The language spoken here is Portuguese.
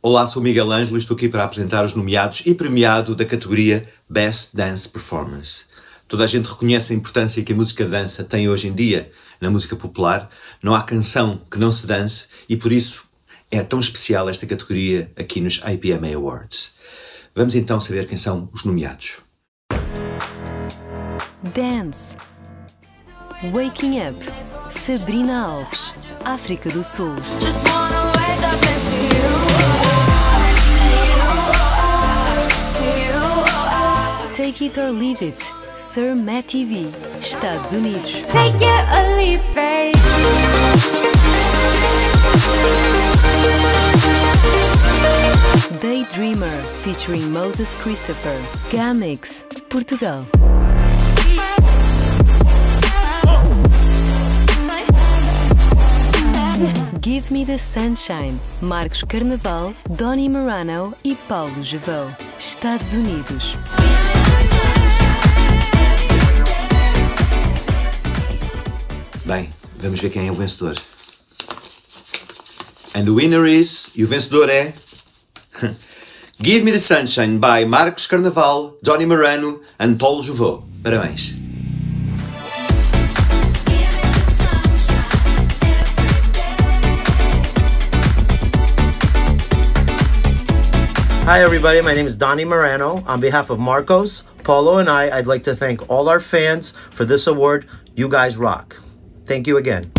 Olá, sou Miguel Ângelo e estou aqui para apresentar os nomeados e premiado da categoria Best Dance Performance. Toda a gente reconhece a importância que a música dança tem hoje em dia na música popular. Não há canção que não se dance e por isso é tão especial esta categoria aqui nos IPMA Awards. Vamos então saber quem são os nomeados. Dance Waking Up Sabrina Alves África do Sul Take It or Leave It Sir Matt TV Estados Unidos. Take it or leave it. Daydreamer featuring Moses Christopher. Gamix Portugal. Give Me the Sunshine Marcos Carnaval Donny Morano e Paulo Javão Estados Unidos Bem, vamos ver quem é o vencedor. And the winner is. E o vencedor é. Give Me the Sunshine by Marcos Carnaval, Johnny Morano and Paulo Juvô. Parabéns. Hi, everybody. My name is Donnie Morano. On behalf of Marcos, Paulo, and I, I'd like to thank all our fans for this award. You guys rock. Thank you again.